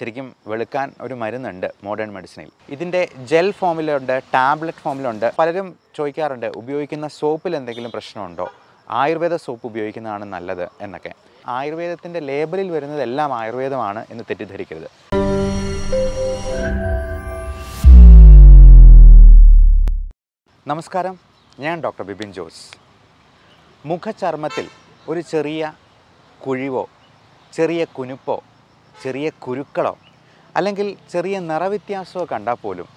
ശരിക്കും വെളുക്കാൻ ഒരു മരുന്നുണ്ട് മോഡേൺ മെഡിസിനിൽ ഇതിന്റെ ജെൽ ഫോമിലുണ്ട് ടാബ്ലറ്റ് ഫോമിലുണ്ട് പലരും ചോദിക്കാറുണ്ട് ഉപയോഗിക്കുന്ന സോപ്പിൽ എന്തെങ്കിലും പ്രശ്നമുണ്ടോ? ആയുർവേദ സോപ്പ് ഉപയോഗിക്കുന്നതാണ് നല്ലത് എന്നൊക്കെ. ആയുർവേദത്തിന്റെ ലേബലിൽ വരുന്നതെല്ലാം ആയുർവേദമാണ് എന്ന് തെറ്റിദ്ധരിക്കരുത്. നമസ്കാരം ഞാൻ ഡോക്ടർ ബിപിൻ ജോസ്. മുഖചർമ്മത്തിൽ ഒരു ചെറിയ കുഴിവോ ചെറിയ കുനുപ്പോ ചെറിയ കുരുക്കളോ അല്ലെങ്കിൽ ചെറിയ നിറവ്യത്യാസമോ കണ്ടാൽ പോലും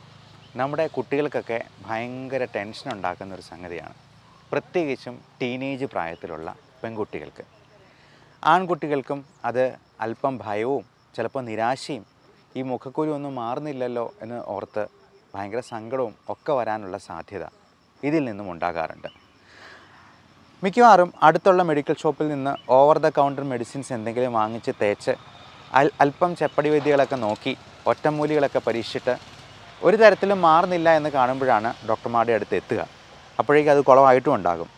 നമ്മുടെ കുട്ടികൾക്കൊക്കെ ഭയങ്കര ടെൻഷൻ ഉണ്ടാക്കുന്ന ഒരു സംഗതിയാണ്. പ്രത്യേകിച്ചും ടീനേജ് പ്രായത്തിലുള്ള പെൺകുട്ടികൾക്ക്. ആൺകുട്ടികൾക്കും അത് അല്പം ഭയവും ചിലപ്പോൾ നിരാശയും ഈ മുഖക്കുരു ഒന്നും മാറുന്നില്ലല്ലോ എന്ന് ഓർത്ത് ഭയങ്കര സങ്കടവും ഒക്കെ വരാനുള്ള സാധ്യത ഇതിൽ നിന്നും ഉണ്ടാകാറുണ്ട്. മിക്കവാറും അടുത്തുള്ള മെഡിക്കൽ ഷോപ്പിൽ നിന്ന് ഓവർ ദ കൗണ്ടർ മെഡിസിൻസ് എന്തെങ്കിലും വാങ്ങിച്ച് തേച്ച് അല്പം ചെപ്പടി വൈദ്യകളൊക്കെ നോക്കി ഒറ്റമൂലികളൊക്കെ പരീക്ഷിച്ചിട്ട് ഒരു തരത്തിലും മാറുന്നില്ല എന്ന് കാണുമ്പോഴാണ് ഡോക്ടർമാരുടെ അടുത്ത് എത്തുക. അപ്പോഴേക്കും അത് കുളമായിട്ടും ഉണ്ടാകും.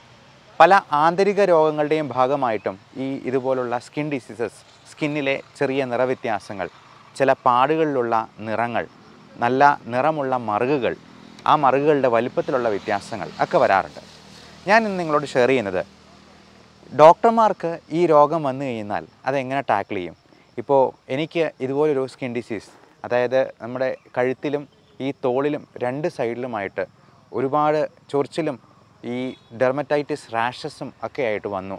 പല ആന്തരിക രോഗങ്ങളുടെയും ഭാഗമായിട്ടും ഈ ഇതുപോലുള്ള സ്കിൻ ഡിസീസസ് സ്കിന്നിലെ ചെറിയ നിറവ്യത്യാസങ്ങൾ ചില പാടുകളിലുള്ള നിറങ്ങൾ നല്ല നിറമുള്ള മറുകുകൾ ആ മറുകുകളുടെ വലിപ്പത്തിലുള്ള വ്യത്യാസങ്ങൾ ഒക്കെ വരാറുണ്ട്. ഞാൻ ഇന്ന് നിങ്ങളോട് ഷെയർ ചെയ്യുന്നത് ഡോക്ടർമാർക്ക് ഈ രോഗം വന്നു കഴിഞ്ഞാൽ അതെങ്ങനെ ടാക്കിൾ ചെയ്യും? ഇപ്പോൾ എനിക്ക് ഇതുപോലൊരു സ്കിൻ ഡിസീസ് അതായത് നമ്മുടെ കഴുത്തിലും ഈ തോളിലും രണ്ട് സൈഡിലുമായിട്ട് ഒരുപാട് ചൊറിച്ചിലും ഈ ഡെർമറ്റൈറ്റിസ് റാഷസും ഒക്കെ ആയിട്ട് വന്നു.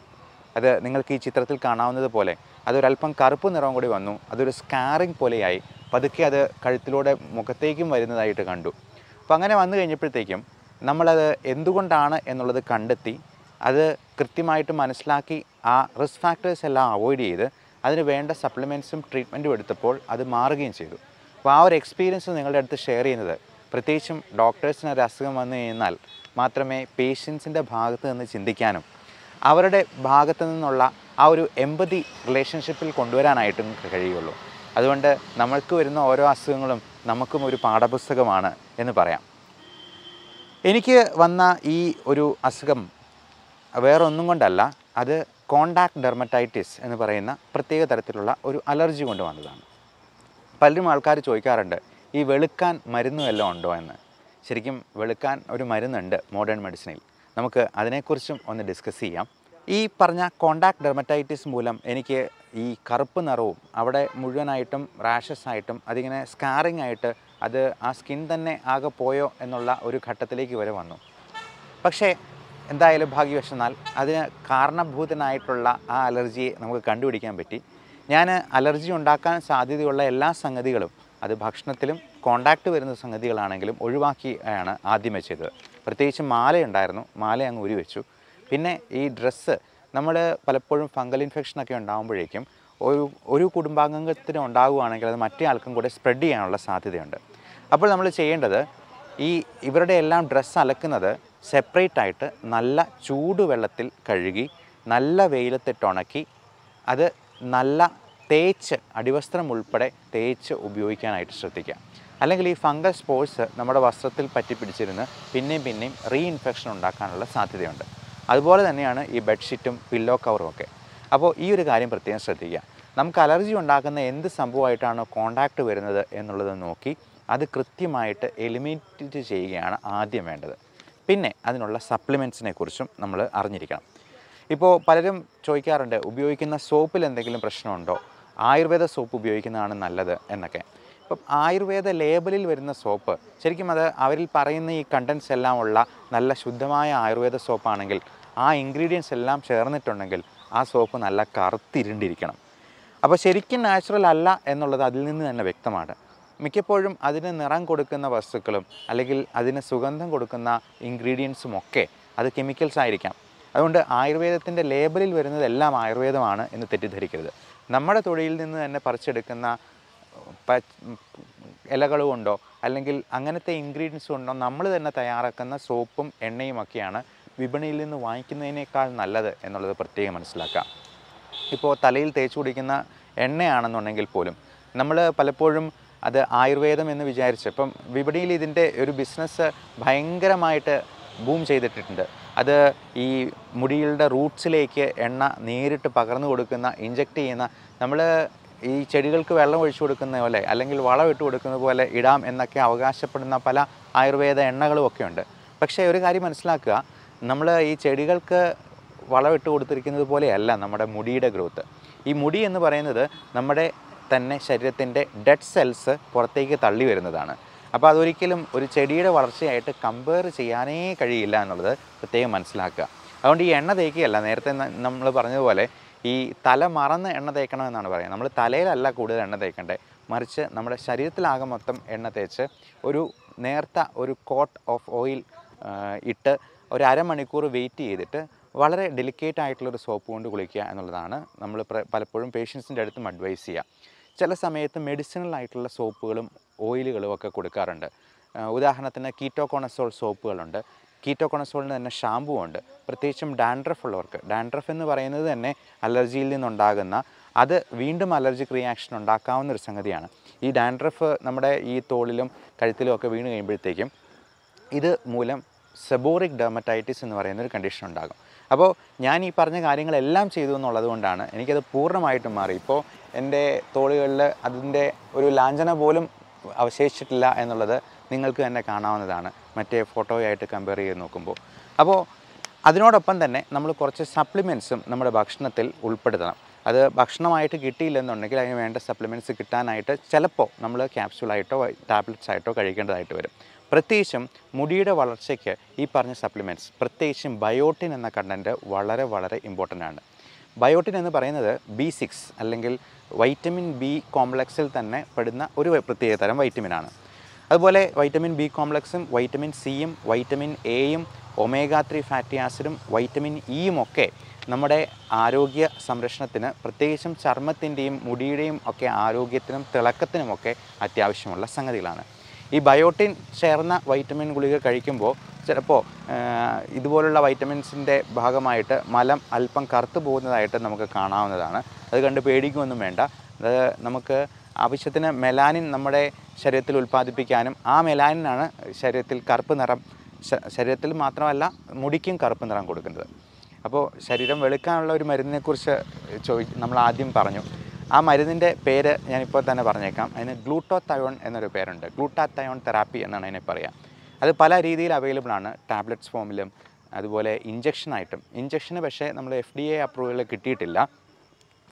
അത് നിങ്ങൾക്ക് ഈ ചിത്രത്തിൽ കാണാവുന്നത് പോലെ അതൊരല്പം കറുപ്പ് നിറം കൂടി വന്നു. അതൊരു സ്കാറിങ് പോലെയായി. പതുക്കെ അത് കഴുത്തിലൂടെ മുഖത്തേക്കും വരുന്നതായിട്ട് കണ്ടു. അപ്പോൾ അങ്ങനെ വന്നു കഴിഞ്ഞപ്പോഴത്തേക്കും നമ്മളത് എന്തുകൊണ്ടാണ് എന്നുള്ളത് കണ്ടെത്തി അത് കൃത്യമായിട്ട് മനസ്സിലാക്കി ആ റിസ്ക് ഫാക്ടേഴ്സ് എല്ലാം അവോയ്ഡ് ചെയ്ത് അതിന് വേണ്ട സപ്ലിമെന്റ്സും ട്രീറ്റ്മെന്റും എടുത്തപ്പോൾ അത് മാറുകയും ചെയ്തു. അപ്പോൾ ആ ഒരു എക്സ്പീരിയൻസ് നിങ്ങളുടെ അടുത്ത് ഷെയർ ചെയ്യുന്നത് പ്രത്യേകിച്ചും ഡോക്ടേഴ്സിന് ഒരു അസുഖം വന്നു കഴിഞ്ഞാൽ മാത്രമേ പേഷ്യൻസിന്റെ ഭാഗത്ത് നിന്ന് ചിന്തിക്കാനും അവരുടെ ഭാഗത്തു നിന്നുള്ള ആ ഒരു എമ്പതി റിലേഷൻഷിപ്പിൽ കൊണ്ടുവരാനായിട്ടും കഴിയുള്ളൂ അതുകൊണ്ട് നമ്മൾക്ക് വരുന്ന ഓരോ അസുഖങ്ങളും നമുക്കും ഒരു പാഠപുസ്തകമാണ് എന്ന് പറയാം. എനിക്ക് വന്ന ഈ ഒരു അസുഖം വേറൊന്നും കൊണ്ടല്ല. അത് കോണ്ടാക്ട് ഡെർമറ്റൈറ്റിസ് എന്ന് പറയുന്ന പ്രത്യേക തരത്തിലുള്ള ഒരു അലർജി കൊണ്ട് വന്നതാണ് പലരും ആൾക്കാർ ചോദിക്കാറുണ്ട് ഈ വെളുക്കാൻ മരുന്ന് വല്ലതും ഉണ്ടോ എന്ന്? ശരിക്കും വെളുക്കാൻ ഒരു മരുന്നുണ്ട് മോഡേൺ മെഡിസിനിൽ നമുക്ക് അതിനെക്കുറിച്ചും ഒന്ന് ഡിസ്കസ് ചെയ്യാം. ഈ പറഞ്ഞ കോണ്ടാക്ട് ഡെർമറ്റൈറ്റിസ് മൂലം എനിക്ക് ഈ കറുപ്പ് നിറവും അവിടെ മുഴുവനായിട്ടും റാഷസ് ആയിട്ടും അതിങ്ങനെ സ്കാറിങ് ആയിട്ട് അത് ആ സ്കിൻ തന്നെ ആകെ പോയോ എന്നുള്ള ഒരു ഘട്ടത്തിലേക്ക് വരെ വന്നു. പക്ഷേ എന്തായാലും ഭാഗ്യവശാൽ അതിന് കാരണഭൂതനായിട്ടുള്ള ആ അലർജിയെ നമുക്ക് കണ്ടുപിടിക്കാൻ പറ്റി. ഞാൻ അലർജി ഉണ്ടാക്കാൻ സാധ്യതയുള്ള എല്ലാ സംഗതികളും അത് ഭക്ഷണത്തിലും കോണ്ടാക്റ്റ് വരുന്ന സംഗതികളാണെങ്കിലും ഒഴിവാക്കി ആണ് ആദ്യമേ ചെയ്തത് പ്രത്യേകിച്ച് മാലയുണ്ടായിരുന്നു മാല അങ്ങ് ഉരി വെച്ചു. പിന്നെ ഈ ഡ്രസ്സ് നമ്മൾ പലപ്പോഴും ഫംഗൽ ഇൻഫെക്ഷനൊക്കെ ഉണ്ടാകുമ്പോഴേക്കും ഒരു ഒരു കുടുംബാംഗത്തിന് ഉണ്ടാകുകയാണെങ്കിൽ അത് മറ്റേ ആൾക്കും കൂടെ സ്പ്രെഡ് ചെയ്യാനുള്ള സാധ്യതയുണ്ട്. അപ്പോൾ നമ്മൾ ചെയ്യേണ്ടത് ഈ ഇവരുടെ എല്ലാം ഡ്രസ്സ് അലക്കുന്നത് സെപ്പറേറ്റ് ആയിട്ട് നല്ല ചൂടുവെള്ളത്തിൽ കഴുകി നല്ല വെയിലത്തിട്ട് ഉണക്കി അത് നല്ല തേച്ച് അടിവസ്ത്രം ഉൾപ്പെടെ തേച്ച് ഉപയോഗിക്കാനായിട്ട് ശ്രദ്ധിക്കുക. അല്ലെങ്കിൽ ഈ ഫംഗൽ സ്പോർട്സ് നമ്മുടെ വസ്ത്രത്തിൽ പറ്റി പിടിച്ചിരുന്ന് പിന്നെയും പിന്നെയും റീഇൻഫെക്ഷൻ ഉണ്ടാക്കാനുള്ള സാധ്യതയുണ്ട്. അതുപോലെ തന്നെയാണ് ഈ ബെഡ്ഷീറ്റും പില്ലോ കവറും ഒക്കെ. അപ്പോൾ ഈ ഒരു കാര്യം പ്രത്യേകം ശ്രദ്ധിക്കുക. നമുക്ക് അലർജി ഉണ്ടാക്കുന്ന എന്ത് സംഭവമായിട്ടാണോ കോണ്ടാക്റ്റ് വരുന്നത് എന്നുള്ളത് നോക്കി അത് കൃത്യമായിട്ട് എലിമിനേറ്റ് ചെയ്യുകയാണ് ആദ്യം വേണ്ടത്. പിന്നെ അതിനുള്ള സപ്ലിമെന്റ്സിനെ കുറിച്ചും നമ്മൾ അറിഞ്ഞിരിക്കണം. ഇപ്പോൾ പലരും ചോദിക്കാറുണ്ട് ഉപയോഗിക്കുന്ന സോപ്പിൽ എന്തെങ്കിലും പ്രശ്നമുണ്ടോ? ആയുർവേദ സോപ്പ് ഉപയോഗിക്കുന്നതാണ് നല്ലത് എന്നൊക്കെ. ഇപ്പം ആയുർവേദ ലേബലിൽ വരുന്ന സോപ്പ് ശരിക്കും അത് അവരിൽ പറയുന്ന ഈ കണ്ടൻസ് എല്ലാം ഉള്ള നല്ല ശുദ്ധമായ ആയുർവേദ സോപ്പാണെങ്കിൽ ആ ഇൻഗ്രീഡിയൻസ് എല്ലാം ചേർന്നിട്ടുണ്ടെങ്കിൽ ആ സോപ്പ് നല്ല കറുത്തിരുണ്ടിരിക്കണം. അപ്പോൾ ശരിക്കും നാച്ചുറൽ അല്ല എന്നുള്ളത് അതിൽ നിന്ന് തന്നെ വ്യക്തമാണ്. മിക്കപ്പോഴും അതിന് നിറം കൊടുക്കുന്ന വസ്തുക്കളും അല്ലെങ്കിൽ അതിന് സുഗന്ധം കൊടുക്കുന്ന ഇൻഗ്രീഡിയൻസും ഒക്കെ അത് കെമിക്കൽസ് ആയിരിക്കാം. അതുകൊണ്ട് ആയുർവേദത്തിന്റെ ലേബലിൽ വരുന്നതെല്ലാം ആയുർവേദമാണ് എന്ന് തെറ്റിദ്ധരിക്കരുത്. നമ്മുടെ തൊഴിയിൽ നിന്ന് തന്നെ പറിച്ചെടുക്കുന്ന ഇലകളുമുണ്ടോ അല്ലെങ്കിൽ അങ്ങനത്തെ ഇൻഗ്രീഡിയൻസ് ഉണ്ടോ നമ്മൾ തന്നെ തയ്യാറാക്കുന്ന സോപ്പും എണ്ണയും ഒക്കെയാണ് വിപണിയിൽ നിന്ന് വാങ്ങിക്കുന്നതിനേക്കാൾ നല്ലത് എന്നുള്ളത് പ്രത്യേകം മനസ്സിലാക്കാം ഇപ്പോൾ തലയിൽ തേച്ച് കുടിക്കുന്ന എണ്ണയാണെന്നുണ്ടെങ്കിൽ പോലും നമ്മൾ പലപ്പോഴും അത് ആയുർവേദം എന്ന് വിചാരിച്ച്. ഇപ്പം വിപണിയിൽ ഇതിന്റെ ഒരു ബിസിനസ് ഭയങ്കരമായിട്ട് ബൂം ചെയ്തിട്ടുണ്ട്. അത് ഈ മുടികളുടെ റൂട്ട്സിലേക്ക് എണ്ണ നേരിട്ട് പകർന്നു കൊടുക്കുന്ന ഇഞ്ചക്ട് ചെയ്യുന്ന നമ്മൾ ഈ ചെടികൾക്ക് വെള്ളം ഒഴിച്ചു കൊടുക്കുന്ന പോലെ അല്ലെങ്കിൽ വളം ഇട്ട് കൊടുക്കുന്ന പോലെ ഇടാം എന്നൊക്കെ അവകാശപ്പെടുന്ന പല ആയുർവേദ എണ്ണകളും ഒക്കെ ഉണ്ട്. പക്ഷേ ഒരു കാര്യം മനസ്സിലാക്കുക. നമ്മൾ ഈ ചെടികൾക്ക് വളമിട്ട് കൊടുത്തിരിക്കുന്നത് പോലെയല്ല നമ്മുടെ മുടിയുടെ ഗ്രോത്ത്. ഈ മുടി എന്ന് പറയുന്നത് നമ്മുടെ തന്നെ ശരീരത്തിന്റെ ഡെഡ് സെൽസ് പുറത്തേക്ക് തള്ളി വരുന്നതാണ്. അപ്പോൾ അതൊരിക്കലും ഒരു ചെടിയുടെ വളർച്ചയായിട്ട് കമ്പയർ ചെയ്യാനേ കഴിയില്ല എന്നുള്ളത് പ്രത്യേകം മനസ്സിലാക്കുക. അതുകൊണ്ട് ഈ എണ്ണ തേക്കുകയല്ല നേരത്തെ നമ്മൾ പറഞ്ഞതുപോലെ ഈ തല മറന്ന് എണ്ണ തേക്കണമെന്നാണ് പറയുന്നത്. നമ്മൾ തലയിലല്ല കൂടുതൽ എണ്ണ തേക്കേണ്ടത്. മറിച്ച് നമ്മുടെ ശരീരത്തിലാകെ മൊത്തം എണ്ണ തേച്ച് ഒരു നേർത്ത ഒരു കോട്ട് ഓഫ് ഓയിൽ ഇട്ട് ഒരു അരമണിക്കൂർ വെയിറ്റ് ചെയ്തിട്ട് വളരെ ഡെലിക്കേറ്റ് ആയിട്ടുള്ളൊരു സോപ്പ് കൊണ്ട് കുളിക്കുക എന്നുള്ളതാണ് നമ്മൾ പലപ്പോഴും പേഷ്യൻസിന്റെ അടുത്തും അഡ്വൈസ് ചെയ്യുക. ചില സമയത്ത് മെഡിസിനൽ ആയിട്ടുള്ള സോപ്പുകളും ഓയിലുകളും ഒക്കെ കൊടുക്കാറുണ്ട്. ഉദാഹരണത്തിന് കീറ്റോകോണസോൾ സോപ്പുകളുണ്ട് കീറ്റോകോണസോളിന് തന്നെ ഷാമ്പൂ ഉണ്ട്. പ്രത്യേകിച്ചും ഡാൻഡ്രഫ് ഉള്ളവർക്ക്. ഡാൻഡ്രഫ് എന്ന് പറയുന്നത് തന്നെ അലർജിയിൽ നിന്നുണ്ടാകുന്ന അത് വീണ്ടും അലർജിക് റിയാക്ഷൻ ഉണ്ടാക്കാവുന്ന ഒരു സംഗതിയാണ്. ഈ ഡാൻഡ്രഫ് നമ്മുടെ ഈ തോളിലും കഴുത്തിലും ഒക്കെ വീണ് കഴിയുമ്പോഴത്തേക്കും ഇത് മൂലം സെബോറിക് ഡെർമറ്റൈറ്റിസ് എന്ന് പറയുന്ന ഒരു കണ്ടീഷൻ ഉണ്ടാകും. അപ്പോൾ ഞാൻ ഈ പറഞ്ഞ കാര്യങ്ങളെല്ലാം ചെയ്തു എന്നുള്ളത് കൊണ്ടാണ് എനിക്കത് പൂർണമായിട്ടും മാറി. ഇപ്പോൾ എന്റെ തോളുകളിൽ അതിന്റെ ഒരു ലാഞ്ചന പോലും അവശേഷിച്ചിട്ടില്ല എന്നുള്ളത് നിങ്ങൾക്ക് തന്നെ കാണാവുന്നതാണ്. മറ്റേ ഫോട്ടോയായിട്ട് കമ്പയർ ചെയ്ത് നോക്കുമ്പോൾ. അപ്പോൾ അതിനോടൊപ്പം തന്നെ നമ്മൾ കുറച്ച് സപ്ലിമെന്റ്സും നമ്മുടെ ഭക്ഷണത്തിൽ ഉൾപ്പെടുത്തണം. അത് ഭക്ഷണമായിട്ട് കിട്ടിയില്ലെന്നുണ്ടെങ്കിൽ അതിന് വേണ്ട സപ്ലിമെന്റ്സ് കിട്ടാനായിട്ട് ചിലപ്പോൾ നമ്മൾ ക്യാപ്സ്യൂളായിട്ടോ ടാബ്ലറ്റ്സ് ആയിട്ടോ കഴിക്കേണ്ടതായിട്ട് വരും. പ്രത്യേകിച്ചും മുടിയുടെ വളർച്ചയ്ക്ക് ഈ പറഞ്ഞ സപ്ലിമെന്റ്സ് പ്രത്യേകിച്ചും ബയോട്ടിൻ എന്ന കണ്ടന്റ് വളരെ വളരെ ഇമ്പോർട്ടന്റ് ആണ്. ബയോട്ടിൻ എന്ന് പറയുന്നത് ബി സിക്സ് അല്ലെങ്കിൽ വൈറ്റമിൻ ബി കോംപ്ലക്സിൽ തന്നെ പെടുന്ന ഒരു പ്രത്യേക തരം വൈറ്റമിനാണ് അതുപോലെ വൈറ്റമിൻ ബി കോംപ്ലക്സും വൈറ്റമിൻ സിയും വൈറ്റമിൻ എയും ഒമേഗ ത്രീ ഫാറ്റി ആസിഡും വൈറ്റമിൻ ഇയും ഒക്കെ നമ്മുടെ ആരോഗ്യ സംരക്ഷണത്തിന് പ്രത്യേകിച്ചും ചർമ്മത്തിന്റെയും മുടിയുടെയും ഒക്കെ ആരോഗ്യത്തിനും തിളക്കത്തിനുമൊക്കെ അത്യാവശ്യമുള്ള സംഗതികളാണ്. ഈ ബയോട്ടിൻ ചേർന്ന വൈറ്റമിൻ ഗുളിക കഴിക്കുമ്പോൾ ചിലപ്പോൾ ഇതുപോലുള്ള വൈറ്റമിൻസിന്റെ ഭാഗമായിട്ട് മലം അല്പം കറുത്തു പോകുന്നതായിട്ട് നമുക്ക് കാണാവുന്നതാണ്. അത് കണ്ട് പേടിക്കുമൊന്നും വേണ്ട. അത് നമുക്ക് ആവശ്യത്തിന് മെലാനിൻ നമ്മുടെ ശരീരത്തിൽ ഉൽപ്പാദിപ്പിക്കാനും ആ മെലാനിനാണ് ശരീരത്തിൽ കറുപ്പ് നിറം ശരീരത്തിൽ മാത്രമല്ല മുടിക്കും കറുപ്പ് നിറം കൊടുക്കുന്നത്. അപ്പോൾ ശരീരം വെളുക്കാനുള്ള ഒരു മരുന്നിനെക്കുറിച്ച് ചോദി നമ്മൾ ആദ്യം പറഞ്ഞു. ആ മരുന്നിന്റെ പേര് ഞാനിപ്പോൾ തന്നെ പറഞ്ഞേക്കാം. അതിന് ഗ്ലൂട്ടോതയോൺ എന്നൊരു പേരുണ്ട്. ഗ്ലൂട്ടാത്തയോൺ തെറാപ്പി എന്നാണ് അതിനെ പറയുക അത് പല രീതിയിൽ അവൈലബിൾ ആണ്. ടാബ്ലറ്റ്സ് ഫോമിലും അതുപോലെ ഇഞ്ചക്ഷനായിട്ടും ഇഞ്ചക്ഷന് പക്ഷേ നമ്മൾ എഫ് ഡി എ അപ്രൂവൽ കിട്ടിയിട്ടില്ല.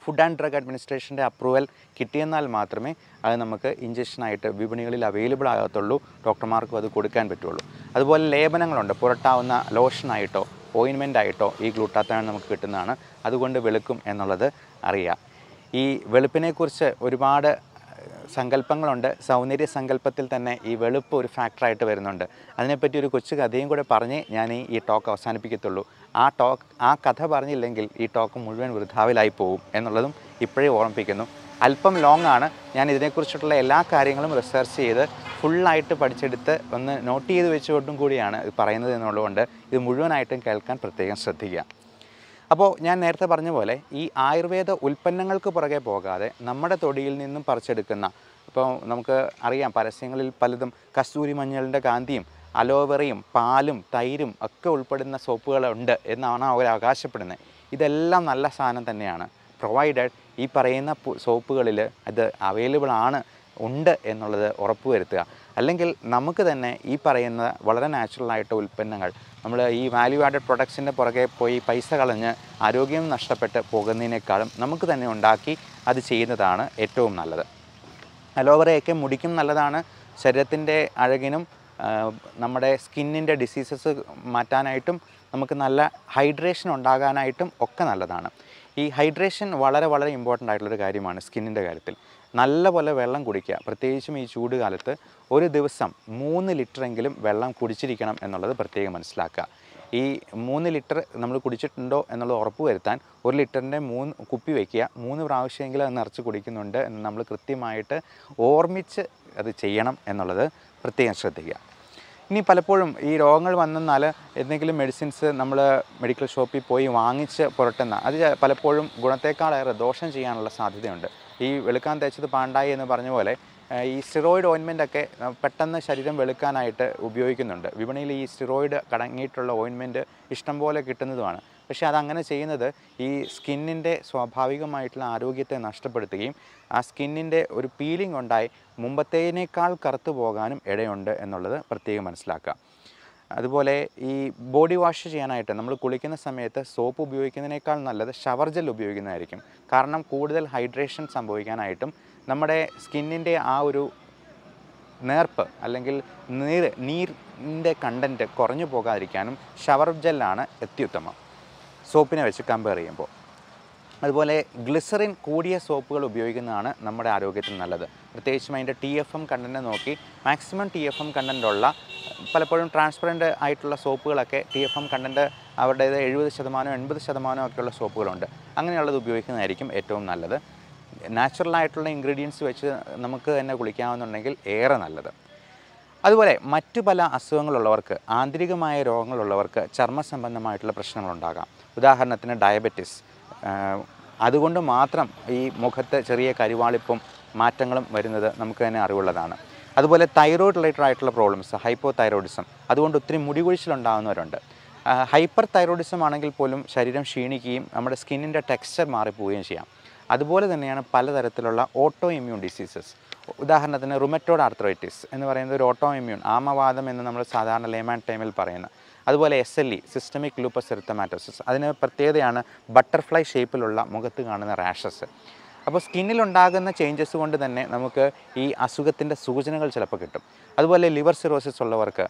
ഫുഡ് ആൻഡ് ഡ്രഗ് അഡ്മിനിസ്ട്രേഷന്റെ അപ്രൂവൽ കിട്ടിയെന്നാൽ മാത്രമേ അത് നമുക്ക് ഇഞ്ചക്ഷനായിട്ട് വിപണികളിൽ അവൈലബിൾ ആകത്തുള്ളൂ. ഡോക്ടർമാർക്കും അത് കൊടുക്കാൻ പറ്റുള്ളൂ. അതുപോലെ ലേപനങ്ങളുണ്ട്. പുരട്ടാവുന്ന ലോഷനായിട്ടോ ഓയിൻമെന്റ് ആയിട്ടോ ഈ ഗ്ലൂട്ടാത്തയോൺ നമുക്ക് കിട്ടുന്നതാണ്. അതുകൊണ്ട് വെളുക്കും എന്നുള്ളത് അറിയാം. ഈ വെളുപ്പിനെക്കുറിച്ച് ഒരുപാട് സങ്കല്പങ്ങളുണ്ട്. സൗന്ദര്യ സങ്കല്പത്തിൽ തന്നെ ഈ വെളുപ്പ് ഒരു ഫാക്ടറായിട്ട് വരുന്നുണ്ട്. അതിനെപ്പറ്റി ഒരു കൊച്ചു കഥയും കൂടെ പറഞ്ഞ് ഞാൻ ഈ ടോക്ക് അവസാനിപ്പിക്കത്തുള്ളൂ. ആ ടോക്ക് ആ കഥ പറഞ്ഞില്ലെങ്കിൽ ഈ ടോക്ക് മുഴുവൻ വൃഥാവിലായി പോകും എന്നുള്ളതും ഇപ്പോഴേ ഓർമ്മിപ്പിക്കുന്നു. അല്പം ലോങ് ആണ്. ഞാൻ ഇതിനെക്കുറിച്ചിട്ടുള്ള എല്ലാ കാര്യങ്ങളും റിസർച്ച് ചെയ്ത് ഫുള്ളായിട്ട് പഠിച്ചെടുത്ത് ഒന്ന് നോട്ട് ചെയ്ത് വെച്ചുകൊണ്ടും കൂടിയാണ് ഇത് പറയുന്നത് എന്നുള്ളതുകൊണ്ട് ഇത് മുഴുവനായിട്ടും കേൾക്കാൻ പ്രത്യേകം ശ്രദ്ധിക്കുക. അപ്പോൾ ഞാൻ നേരത്തെ പറഞ്ഞ പോലെ ഈ ആയുർവേദ ഉൽപ്പന്നങ്ങൾക്ക് പുറകെ പോകാതെ നമ്മുടെ തൊടിയിൽ നിന്നും പറിച്ചെടുക്കുന്ന ഇപ്പോൾ നമുക്ക് അറിയാം പരസ്യങ്ങളിൽ പലതും കസ്തൂരി മഞ്ഞളിന്റെ കാന്തിയും അലോവെറയും പാലും തൈരും ഒക്കെ ഉൾപ്പെടുന്ന സോപ്പുകളുണ്ട് എന്നാണ് അവർ അവകാശപ്പെടുന്നത്. ഇതെല്ലാം നല്ല സാധനം തന്നെയാണ്. പ്രൊവൈഡഡ് ഈ പറയുന്ന സോപ്പുകളിൽ അത് അവൈലബിൾ ആണ് ഉണ്ട് എന്നുള്ളത് ഉറപ്പുവരുത്തുക. അല്ലെങ്കിൽ നമുക്ക് തന്നെ ഈ പറയുന്ന വളരെ നാച്ചുറൽ ആയിട്ട് ഉൽപ്പന്നങ്ങൾ നമ്മൾ ഈ വാല്യൂ ആഡഡ് പ്രൊഡക്ട്സിന്റെ പുറകെ പോയി പൈസ കളഞ്ഞ് ആരോഗ്യം നഷ്ടപ്പെട്ട് പോകുന്നതിനേക്കാളും നമുക്ക് തന്നെ ഉണ്ടാക്കി അത് ചെയ്യുന്നതാണ് ഏറ്റവും നല്ലത്. അലോവറയൊക്കെ മുടിക്കും നല്ലതാണ്. ശരീരത്തിന്റെ അഴകിനും നമ്മുടെ സ്കിന്നിന്റെ ഡിസീസസ് മാറ്റാനായിട്ടും നമുക്ക് നല്ല ഹൈഡ്രേഷൻ ഉണ്ടാകാനായിട്ടും ഒക്കെ നല്ലതാണ്. ഈ ഹൈഡ്രേഷൻ വളരെ വളരെ ഇമ്പോർട്ടന്റ് ആയിട്ടുള്ളൊരു കാര്യമാണ് സ്കിന്നിന്റെ കാര്യത്തിൽ. നല്ലപോലെ വെള്ളം കുടിക്കുക. പ്രത്യേകിച്ചും ഈ ചൂട് കാലത്ത് ഒരു ദിവസം മൂന്ന് ലിറ്ററെങ്കിലും വെള്ളം കുടിച്ചിരിക്കണം എന്നുള്ളത് പ്രത്യേകം മനസ്സിലാക്കുക. ഈ മൂന്ന് ലിറ്റർ നമ്മൾ കുടിച്ചിട്ടുണ്ടോ എന്നുള്ളത് ഉറപ്പ് വരുത്താൻ ഒരു ലിറ്ററിന്റെ മൂന്ന് കുപ്പി വയ്ക്കുക മൂന്ന് പ്രാവശ്യമെങ്കിലും അത് നിറച്ച് കുടിക്കുന്നുണ്ട് എന്ന് നമ്മൾ കൃത്യമായിട്ട് ഓർമ്മിച്ച് അത് ചെയ്യണം എന്നുള്ളത് പ്രത്യേകം ശ്രദ്ധിക്കുക. ഇനി പലപ്പോഴും ഈ രോഗങ്ങൾ വന്നെന്നാൽ എന്തെങ്കിലും മെഡിസിൻസ് നമ്മൾ മെഡിക്കൽ ഷോപ്പിൽ പോയി വാങ്ങിച്ച് പുരട്ടുന്ന അത് പലപ്പോഴും ഗുണത്തേക്കാളേറെ ദോഷം ചെയ്യാനുള്ള സാധ്യതയുണ്ട്. ഈ വെളുക്കാൻ തേച്ചത് പാണ്ടായി എന്ന് പറഞ്ഞ പോലെ ഈ സ്റ്റിറോയിഡ് ഓയിൻമെന്റ് ഒക്കെ പെട്ടെന്ന് ശരീരം വെളുക്കാനായിട്ട് ഉപയോഗിക്കുന്നുണ്ട്. വിപണിയിൽ ഈ സ്റ്റിറോയിഡ് കടങ്ങിയിട്ടുള്ള ഓയിൻമെന്റ് ഇഷ്ടംപോലെ കിട്ടുന്നതുമാണ്. പക്ഷേ അതങ്ങനെ ചെയ്യുന്നത് ഈ സ്കിന്നിന്റെ സ്വാഭാവികമായിട്ടുള്ള ആരോഗ്യത്തെ നഷ്ടപ്പെടുത്തുകയും ആ സ്കിന്നിന്റെ ഒരു പീലിംഗ് ഉണ്ടായി മുമ്പത്തേനേക്കാൾ കറുത്തു പോകാനും ഇടയുണ്ട് എന്നുള്ളത് പ്രത്യേകം മനസ്സിലാക്കുക. അതുപോലെ ഈ ബോഡി വാഷ് ചെയ്യാനായിട്ട് നമ്മൾ കുളിക്കുന്ന സമയത്ത് സോപ്പ് ഉപയോഗിക്കുന്നതിനേക്കാൾ നല്ലത് ഷവർ ജെൽ ഉപയോഗിക്കുന്നതായിരിക്കും. കാരണം കൂടുതൽ ഹൈഡ്രേഷൻ സംഭവിക്കാനായിട്ടും നമ്മുടെ സ്കിന്നിന്റെ ആ ഒരു നേർപ്പ് അല്ലെങ്കിൽ നീർ നീരിന്റെ കണ്ടന്റ് കുറഞ്ഞു പോകാതിരിക്കാനും ഷവർ ജെല്ലാണ് അത്യുത്തമം. സോപ്പിനെ വെച്ച് കമ്പയർ ചെയ്യുമ്പോൾ. അതുപോലെ ഗ്ലിസറിൻ കൂടിയ സോപ്പുകൾ ഉപയോഗിക്കുന്നതാണ് നമ്മുടെ ആരോഗ്യത്തിന് നല്ലത്. പ്രത്യേകിച്ചും അതിന്റെ T F M content maximum maximum T F എം കണ്ടന്റുള്ള പലപ്പോഴും ട്രാൻസ്പെറന്റ് ആയിട്ടുള്ള സോപ്പുകളൊക്കെ ടി എഫ് എം കണ്ടന്റ് അവരുടേത് എഴുപത് ശതമാനം എൺപത് ശതമാനം ഒക്കെയുള്ള സോപ്പുകളുണ്ട്. അങ്ങനെയുള്ളത് ഉപയോഗിക്കുന്നതായിരിക്കും ഏറ്റവും നല്ലത്. നാച്ചുറൽ ആയിട്ടുള്ള ഇൻഗ്രീഡിയൻസ് വെച്ച് നമുക്ക് തന്നെ കുളിക്കാമെന്നുണ്ടെങ്കിൽ ഏറെ നല്ലത്. അതുപോലെ മറ്റു പല അസുഖങ്ങളുള്ളവർക്ക് ആന്തരികമായ രോഗങ്ങളുള്ളവർക്ക് ചർമ്മ സംബന്ധമായിട്ടുള്ള പ്രശ്നങ്ങളുണ്ടാകാം. ഉദാഹരണത്തിന് ഡയബറ്റിസ്. അതുകൊണ്ട് മാത്രം ഈ മുഖത്ത് ചെറിയ കരിവാളിപ്പും മാറ്റങ്ങളും വരുന്നത് നമുക്ക് തന്നെ അറിവുള്ളതാണ്. അതുപോലെ തൈറോയ്ഡ് റിലേറ്റഡ് ആയിട്ടുള്ള പ്രോബ്ലംസ് ഹൈപ്പോ തൈറോയിഡിസം അതുകൊണ്ട് ഒത്തിരി മുടി കൊഴിച്ചിലുണ്ടാകുന്നവരുണ്ട് ഹൈപ്പർ തൈറോയിഡിസം ആണെങ്കിൽ പോലും ശരീരം ക്ഷീണിക്കുകയും നമ്മുടെ സ്കിന്നിന്റെ ടെക്സ്ചർ മാറിപ്പോവുകയും ചെയ്യാം. അതുപോലെ തന്നെയാണ് പലതരത്തിലുള്ള ഓട്ടോ ഇമ്മ്യൂൺ ഡിസീസസ് ഉദാഹരണത്തിന് റുമറ്റോഡ് ആർത്രൈറ്റിസ് എന്ന് പറയുന്നത് ഒരു ഓട്ടോ ഇമ്മ്യൂൺ ആമവാദം എന്ന് നമ്മൾ സാധാരണ ലേമാൻ ടൈമിൽ പറയുന്ന. അതുപോലെ S L E systemic lupus erythematosus അതിന് പ്രത്യേകതയാണ് ബട്ടർഫ്ലൈ ഷേപ്പിലുള്ള മുഖത്ത് കാണുന്ന റാഷസ് അപ്പോൾ സ്കിന്നിലുണ്ടാകുന്ന ചേഞ്ചസ് കൊണ്ട് തന്നെ നമുക്ക് ഈ അസുഖത്തിന്റെ സൂചനകൾ ചിലപ്പോൾ കിട്ടും. അതുപോലെ ലിവർ സിറോസിസ് ഉള്ളവർക്ക്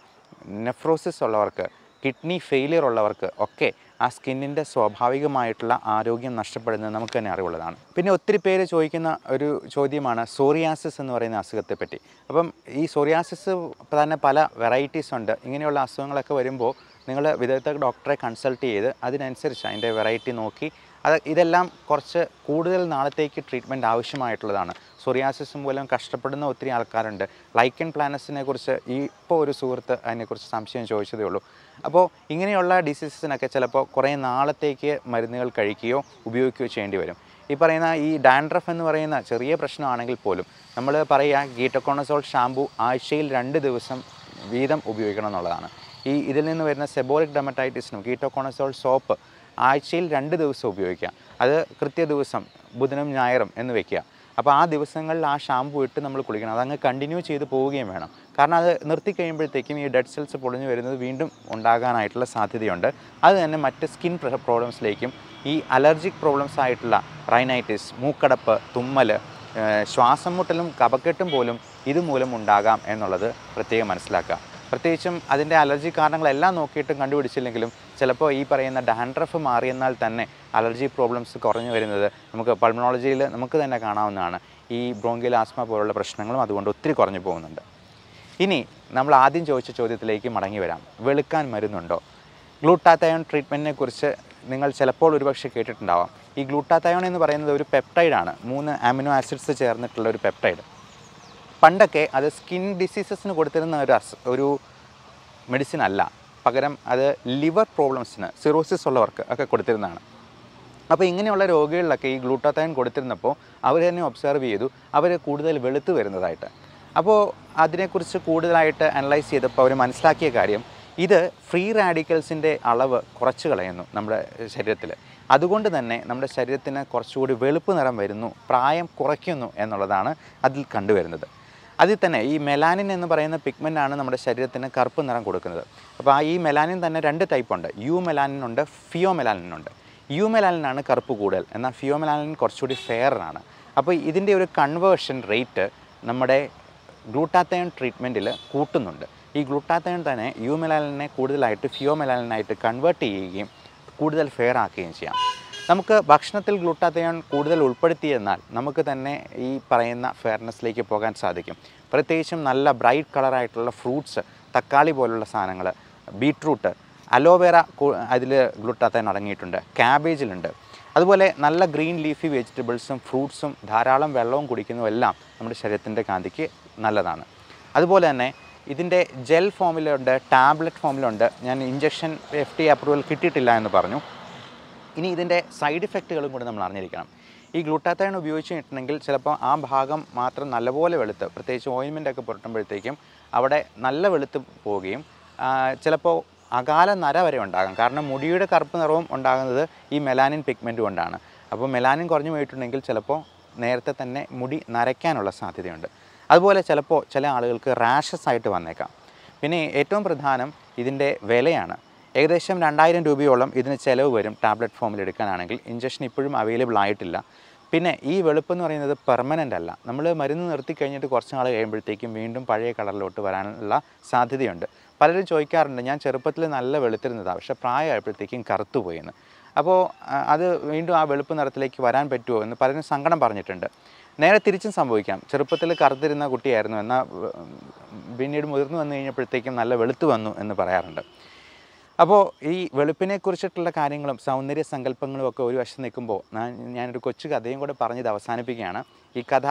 നെഫ്രോസിസ് ഉള്ളവർക്ക് കിഡ്നി ഫെയിലിയർ ഉള്ളവർക്ക് ഒക്കെ ആ സ്കിന്നിന്റെ സ്വാഭാവികമായിട്ടുള്ള ആരോഗ്യം നഷ്ടപ്പെടുന്നത് നമുക്ക് തന്നെ അറിവുള്ളതാണ്. പിന്നെ ഒത്തിരി പേര് ചോദിക്കുന്ന ഒരു ചോദ്യമാണ് സോറിയാസിസ് എന്ന് പറയുന്ന അസുഖത്തെപ്പറ്റി. അപ്പം ഈ സോറിയാസിസ് തന്നെ പല വെറൈറ്റീസ് ഉണ്ട്. ഇങ്ങനെയുള്ള അസുഖങ്ങളൊക്കെ വരുമ്പോൾ നിങ്ങൾ വിദഗ്ധ ഡോക്ടറെ കൺസൾട്ട് ചെയ്ത് അതിനനുസരിച്ച് അതിന്റെ വെറൈറ്റി നോക്കി അത് ഇതെല്ലാം കുറച്ച് കൂടുതൽ നാളത്തേക്ക് ട്രീറ്റ്മെന്റ് ആവശ്യമായിട്ടുള്ളതാണ്. സൊറിയാസിസ് മൂലം കഷ്ടപ്പെടുന്ന ഒത്തിരി ആൾക്കാരുണ്ട്. ലൈക്കൻ പ്ലാനസിനെ കുറിച്ച് ഇപ്പോൾ ഒരു സുഹൃത്ത് അതിനെക്കുറിച്ച് സംശയം ചോദിച്ചതേ ഉള്ളൂ. അപ്പോൾ ഇങ്ങനെയുള്ള ഡിസീസസിനൊക്കെ ചിലപ്പോൾ കുറേ നാളത്തേക്ക് മരുന്നുകൾ കഴിക്കുകയോ ഉപയോഗിക്കുകയോ ചെയ്യേണ്ടി വരും. ഈ പറയുന്ന ഈ ഡാൻഡ്രഫ് എന്ന് പറയുന്ന ചെറിയ പ്രശ്നമാണെങ്കിൽ പോലും നമ്മൾ പറയുക ഗീറ്റക്കോണസോൾ ഷാമ്പു ആഴ്ചയിൽ രണ്ട് ദിവസം വീതം ഉപയോഗിക്കണം എന്നുള്ളതാണ്. ഈ ഇതിൽ നിന്ന് വരുന്ന സെബോറിക് ഡെമറ്റൈറ്റിസിനും ഗീറ്റോകോണസോൾ സോപ്പ് ആഴ്ചയിൽ രണ്ട് ദിവസം ഉപയോഗിക്കുക. അത് കൃത്യ ദിവസം ബുധനും ഞായറും എന്ന് വെക്കുക. അപ്പോൾ ആ ദിവസങ്ങളിൽ ആ ഷാമ്പു ഇട്ട് നമ്മൾ കുളിക്കണം. അതങ്ങ് കണ്ടിന്യൂ ചെയ്ത് പോവുകയും വേണം. കാരണം അത് നിർത്തി കഴിയുമ്പോഴത്തേക്കും ഈ ഡെഡ് സെൽസ് പൊളിഞ്ഞു വരുന്നത് വീണ്ടും ഉണ്ടാകാനായിട്ടുള്ള സാധ്യതയുണ്ട്. അത് തന്നെ മറ്റ് സ്കിൻ പ്രോബ്ലംസിലേക്കും ഈ അലർജിക് പ്രോബ്ലംസ് ആയിട്ടുള്ള റൈനൈറ്റിസ് മൂക്കടപ്പ് തുമ്മൽ ശ്വാസം മുട്ടലും കപക്കെട്ടും പോലും ഇതുമൂലം ഉണ്ടാകാം എന്നുള്ളത് പ്രത്യേകം മനസ്സിലാക്കുക. പ്രത്യേകിച്ചും അതിന്റെ അലർജി കാരണങ്ങളെല്ലാം നോക്കിയിട്ടും കണ്ടുപിടിച്ചില്ലെങ്കിലും ചിലപ്പോൾ ഈ പറയുന്ന ഡാൻഡ്രഫ് മാറിയെന്നാൽ തന്നെ അലർജി പ്രോബ്ലംസ് കുറഞ്ഞു വരുന്നത് നമുക്ക് പൾമണോളജിയിൽ നമുക്ക് തന്നെ കാണാവുന്നതാണ്. ഈ ബ്രോങ്കിയൽ ആസ്മ പോലുള്ള പ്രശ്നങ്ങളും അതുകൊണ്ട് ഒത്തിരി കുറഞ്ഞു പോകുന്നുണ്ട്. ഇനി നമ്മൾ ആദ്യം ചോദിച്ച ചോദ്യത്തിലേക്ക് മടങ്ങി വരാം. വെളുക്കാൻ മരുന്നുണ്ടോ? ഗ്ലൂട്ടാത്തയോൺ ട്രീറ്റ്മെന്റിനെ കുറിച്ച് നിങ്ങൾ ചിലപ്പോൾ ഒരുപക്ഷെ കേട്ടിട്ടുണ്ടാവാം. ഈ ഗ്ലൂട്ടാത്തയോൺ എന്ന് പറയുന്നത് ഒരു പെപ്റ്റൈഡാണ് മൂന്ന് അമിനോ ആസിഡ്സ് ചേർന്നിട്ടുള്ള ഒരു പെപ്റ്റൈഡ് പണ്ടൊക്കെ അത് സ്കിൻ ഡിസീസസിന് കൊടുത്തിരുന്ന ഒരു ഒരു മെഡിസിൻ അല്ല. പകരം അത് ലിവർ പ്രോബ്ലംസിന് സിറോസിസ് ഉള്ളവർക്ക് ഒക്കെ കൊടുത്തിരുന്നതാണ്. അപ്പോൾ ഇങ്ങനെയുള്ള രോഗികളിലൊക്കെ ഈ ഗ്ലൂട്ടാത്തൈൻ കൊടുത്തിരുന്നപ്പോൾ അവർ തന്നെ ഒബ്സർവ് ചെയ്തു അവർ കൂടുതൽ വെളുത്ത് വരുന്നതായിട്ട്. അപ്പോൾ അതിനെക്കുറിച്ച് കൂടുതലായിട്ട് അനലൈസ് ചെയ്തപ്പോൾ അവർ മനസ്സിലാക്കിയ കാര്യം ഇത് ഫ്രീ റാഡിക്കൽസിന്റെ അളവ് കുറച്ച് കളയുന്നു നമ്മുടെ ശരീരത്തിൽ അതുകൊണ്ട് തന്നെ നമ്മുടെ ശരീരത്തിന് കുറച്ചുകൂടി വെളുപ്പ് നിറം വരുന്നു പ്രായം കുറയ്ക്കുന്നു എന്നുള്ളതാണ് അതിൽ കണ്ടുവരുന്നത്. അതിൽ തന്നെ ഈ മെലാനിൻ എന്ന് പറയുന്ന പിഗ്മെന്റ് ആണ് നമ്മുടെ ശരീരത്തിന് കറുപ്പ് നിറം കൊടുക്കുന്നത്. അപ്പോൾ ആ ഈ മെലാനിൻ തന്നെ രണ്ട് ടൈപ്പ് ഉണ്ട്. യു മെലാനിൻ ഉണ്ട് ഫിയോ മെലാനിൻ ഉണ്ട്. യു മെലാനിനാണ് കറുപ്പ് കൂടുതൽ. എന്നാൽ ഫിയോ മെലാനിൻ കുറച്ചുകൂടി ഫെയറാണ് അപ്പോൾ ഇതിന്റെ ഒരു കൺവേർഷൻ റേറ്റ് നമ്മുടെ ഗ്ലൂട്ടാത്തയോൺ ട്രീറ്റ്മെന്റിൽ കൂട്ടുന്നുണ്ട്. ഈ ഗ്ലൂട്ടാത്തയോൺ തന്നെ യു മെലാലിനെ കൂടുതലായിട്ട് ഫിയോ മെലാലിനായിട്ട് കൺവേർട്ട് ചെയ്യുകയും കൂടുതൽ ഫെയർ ആക്കുകയും ചെയ്യാം. നമുക്ക് ഭക്ഷണത്തിൽ ഗ്ലൂട്ടാത്തയോൺ കൂടുതൽ ഉൾപ്പെടുത്തിയെന്നാൽ നമുക്ക് തന്നെ ഈ പറയുന്ന ഫെയർനെസ്സിലേക്ക് പോകാൻ സാധിക്കും. പ്രത്യേകിച്ചും നല്ല ബ്രൈറ്റ് കളറായിട്ടുള്ള ഫ്രൂട്ട്സ് തക്കാളി പോലുള്ള സാധനങ്ങൾ ബീട്രൂട്ട് അലോവേറ അതിൽ ഗ്ലൂട്ടാത്തയോൺ അടങ്ങിയിട്ടുണ്ട് ക്യാബേജിലുണ്ട് അതുപോലെ നല്ല ഗ്രീൻ ലീഫി വെജിറ്റബിൾസും ഫ്രൂട്ട്സും ധാരാളം വെള്ളവും കുടിക്കുന്നതും എല്ലാം നമ്മുടെ ശരീരത്തിന്റെ കാന്തിക്ക് നല്ലതാണ്. അതുപോലെ തന്നെ ഇതിന്റെ ജെൽ ഫോമിലുണ്ട് ടാബ്ലറ്റ് ഫോമിലുണ്ട് ഞാൻ ഇഞ്ചക്ഷൻ എഫ് ടി അപ്രൂവൽ കിട്ടിയിട്ടില്ല എന്ന് പറഞ്ഞു. ഇനി ഇതിന്റെ സൈഡ് ഇഫക്റ്റുകളും കൂടി നമ്മൾ അറിഞ്ഞിരിക്കണം. ഈ ഗ്ലൂട്ടാത്തൈൻ ഉപയോഗിച്ച് കിട്ടണമെങ്കിൽ ചിലപ്പോൾ ആ ഭാഗം മാത്രം നല്ലപോലെ വെളുത്ത് പ്രത്യേകിച്ച് ഓയിൻമെന്റ് ഒക്കെ പുരട്ടുമ്പോഴത്തേക്കും അവിടെ നല്ല വെളുത്ത് പോവുകയും ചിലപ്പോൾ അകാല നര വരെ ഉണ്ടാകാം. കാരണം മുടിയുടെ കറുപ്പ് നിറവും ഉണ്ടാകുന്നത് ഈ മെലാനിൻ പിഗ്മെന്റ് കൊണ്ടാണ്. അപ്പോൾ മെലാനിൻ കുറഞ്ഞു പോയിട്ടുണ്ടെങ്കിൽ ചിലപ്പോൾ നേരത്തെ തന്നെ മുടി നരയ്ക്കാനുള്ള സാധ്യതയുണ്ട്. അതുപോലെ ചിലപ്പോൾ ചില ആളുകൾക്ക് റാഷസ് ആയിട്ട് വന്നേക്കാം. പിന്നെ ഏറ്റവും പ്രധാനം ഇതിന്റെ വിലയാണ്. ഏകദേശം രണ്ടായിരം രൂപയോളം ഇതിന് ചിലവ് വരും ടാബ്ലറ്റ് ഫോമിൽ എടുക്കാനാണെങ്കിൽ. ഇഞ്ചക്ഷൻ ഇപ്പോഴും അവൈലബിൾ ആയിട്ടില്ല. പിന്നെ ഈ വെളുപ്പ് എന്ന് പറയുന്നത് പെർമനന്റ് അല്ല. നമ്മൾ മരുന്ന് നിർത്തി കഴിഞ്ഞിട്ട് കുറച്ച് നാൾ കഴിയുമ്പോഴത്തേക്കും വീണ്ടും പഴയ കളറിലോട്ട് വരാനുള്ള സാധ്യതയുണ്ട്. പലരും ചോദിക്കാറുണ്ട് ഞാൻ ചെറുപ്പത്തിൽ നല്ല വെളുത്തിരുന്നതാണ് പക്ഷേ പ്രായമായപ്പോഴത്തേക്കും കറുത്തു പോയെന്ന്. അപ്പോൾ അത് വീണ്ടും ആ വെളുപ്പ് നിറത്തിലേക്ക് വരാൻ പറ്റുമോ എന്ന് പലരും സങ്കടം പറഞ്ഞിട്ടുണ്ട്. നേരെ തിരിച്ചും സംഭവിക്കാം. ചെറുപ്പത്തിൽ കറുത്തിരുന്ന കുട്ടിയായിരുന്നു എന്നാൽ പിന്നീട് മുതിർന്നു വന്നു കഴിഞ്ഞപ്പോഴത്തേക്കും നല്ല വെളുത്ത് വന്നു എന്ന് പറയാറുണ്ട്. അപ്പോൾ ഈ വെളുപ്പിനെ കുറിച്ചിട്ടുള്ള കാര്യങ്ങളും സൗന്ദര്യ സങ്കല്പങ്ങളും ഒക്കെ ഒരു വശം നിൽക്കുമ്പോൾ ഞാനൊരു കൊച്ചു കഥയും കൂടെ പറഞ്ഞത് അവസാനിപ്പിക്കുകയാണ്. ഈ കഥ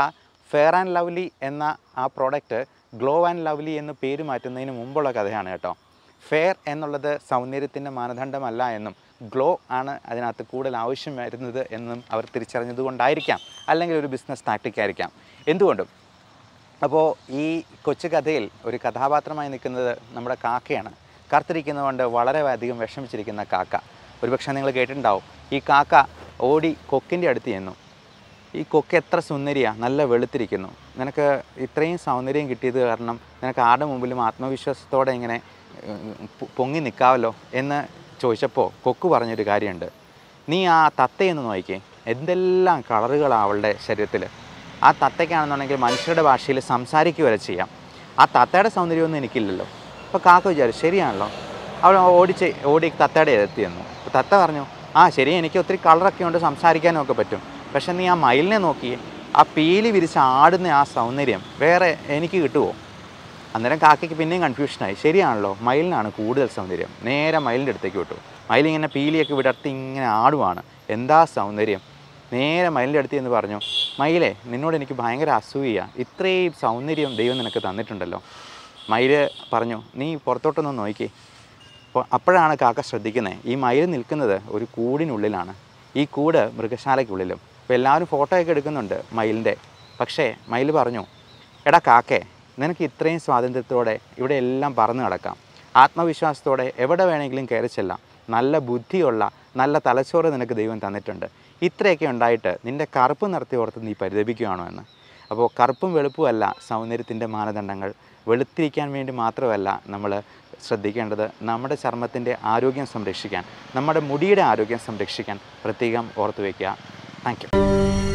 ഫെയർ ആൻഡ് ലവ്ലി എന്ന ആ പ്രോഡക്റ്റ് ഗ്ലോ ആൻഡ് ലവ്ലി എന്ന് പേര് മാറ്റുന്നതിന് മുമ്പുള്ള കഥയാണ് കേട്ടോ. ഫെയർ എന്നുള്ളത് സൗന്ദര്യത്തിന്റെ മാനദണ്ഡമല്ല എന്നും ഗ്ലോ ആണ് അതിനകത്ത് കൂടുതൽ ആവശ്യം വരുന്നത് എന്നും അവർ തിരിച്ചറിഞ്ഞത് കൊണ്ടായിരിക്കാം. അല്ലെങ്കിൽ ഒരു ബിസിനസ് ടാക്ടിക് ആയിരിക്കാം. എന്തുകൊണ്ടും അപ്പോൾ ഈ കൊച്ചു കഥയിൽ ഒരു കഥാപാത്രമായി നിൽക്കുന്നത് നമ്മുടെ കാക്കയാണ്. കറുത്തിരിക്കുന്നതുകൊണ്ട് വളരെ അധികം വിഷമിച്ചിരിക്കുന്ന കാക്ക. ഒരുപക്ഷെ നിങ്ങൾ കേട്ടിട്ടുണ്ടാവും ഈ കാക്ക ഓടി കൊക്കിന്റെ അടുത്ത് ചെന്നു. ഈ കൊക്ക് എത്ര സുന്ദരിയാണ് നല്ല വെളുത്തിരിക്കുന്നു. നിനക്ക് ഇത്രയും സൗന്ദര്യം കിട്ടിയത് കാരണം നിനക്ക് ആരുടെ മുമ്പിലും ആത്മവിശ്വാസത്തോടെ ഇങ്ങനെ പൊങ്ങി നിൽക്കാമല്ലോ എന്ന് ചോദിച്ചപ്പോൾ കൊക്ക് പറഞ്ഞൊരു കാര്യമുണ്ട്. നീ ആ തത്തയെന്ന് നോക്കിക്കേ എന്തെല്ലാം കളറുകളാണ് അവളുടെ ശരീരത്തിൽ ആ തത്തയ്ക്കാണെന്നുണ്ടെങ്കിൽ മനുഷ്യരുടെ ഭാഷയിൽ സംസാരിക്കുക വരെ ചെയ്യാം. ആ തത്തയുടെ സൗന്ദര്യമൊന്നും എനിക്കില്ലല്ലോ. അപ്പോൾ കാക്ക വിചാരിച്ചു ശരിയാണല്ലോ. അവൾ ഓടിച്ച് ഓടി തത്തയുടെ എത്തി തന്നു തത്ത പറഞ്ഞു ആ ശരി എനിക്ക് ഒത്തിരി കളറൊക്കെ ഉണ്ട് സംസാരിക്കാനും ഒക്കെ പറ്റും. പക്ഷെ നീ ആ മയിലിനെ നോക്കി ആ പീലി വിരിച്ച് ആടുന്ന ആ സൗന്ദര്യം വേറെ എനിക്ക് കിട്ടുമോ അന്നേരം കാക്കയ്ക്ക് പിന്നെയും കൺഫ്യൂഷനായി ശരിയാണല്ലോ മയിലിനാണ് കൂടുതൽ സൗന്ദര്യം. നേരെ മയിലിന്റെ അടുത്തേക്ക് വിട്ടു. മയിലിങ്ങനെ പീലിയൊക്കെ വിടർത്തി ഇങ്ങനെ ആടുവാണ്. എന്താ സൗന്ദര്യം? നേരെ മയിലിന്റെ അടുത്ത് എന്ന് പറഞ്ഞു മയിലേ നിന്നോട് എനിക്ക് ഭയങ്കര അസൂയ ഇത്രയും സൗന്ദര്യം ദൈവം നിനക്ക് തന്നിട്ടുണ്ടല്ലോ. മയിൽ പറഞ്ഞു നീ പുറത്തോട്ടൊന്ന് നോക്കി. അപ്പോഴാണ് കാക്ക ശ്രദ്ധിക്കുന്നത് ഈ മയിൽ നിൽക്കുന്നത് ഒരു കൂടിനുള്ളിലാണ്. ഈ കൂട് മൃഗശാലയ്ക്കുള്ളിലും. അപ്പോൾ എല്ലാവരും ഫോട്ടോയൊക്കെ എടുക്കുന്നുണ്ട് മയിലിന്റെ പക്ഷേ മയിൽ പറഞ്ഞു എടാ കാക്കേ നിനക്ക് ഇത്രയും സ്വാതന്ത്ര്യത്തോടെ ഇവിടെ എല്ലാം പറന്ന് കിടക്കാം. ആത്മവിശ്വാസത്തോടെ എവിടെ വേണമെങ്കിലും കയറി ചെല്ലാം. നല്ല ബുദ്ധിയുള്ള നല്ല തലച്ചോറ് നിനക്ക് ദൈവം തന്നിട്ടുണ്ട്. ഇത്രയൊക്കെ ഉണ്ടായിട്ട് നിന്റെ കറുപ്പ് നിർത്തി ഓർത്ത് നീ പരിതപിക്കുകയാണോ എന്ന്? അപ്പോൾ കറുപ്പും വെളുപ്പും അല്ല സൗന്ദര്യത്തിന്റെ മാനദണ്ഡങ്ങൾ. വെളുത്തിരിക്കാൻ വേണ്ടി മാത്രമല്ല നമ്മൾ ശ്രദ്ധിക്കേണ്ടത് നമ്മുടെ ചർമ്മത്തിന്റെ ആരോഗ്യം സംരക്ഷിക്കാൻ നമ്മുടെ മുടിയുടെ ആരോഗ്യം സംരക്ഷിക്കാൻ പ്രത്യേകം ഓർത്തു വയ്ക്കുക താങ്ക് യു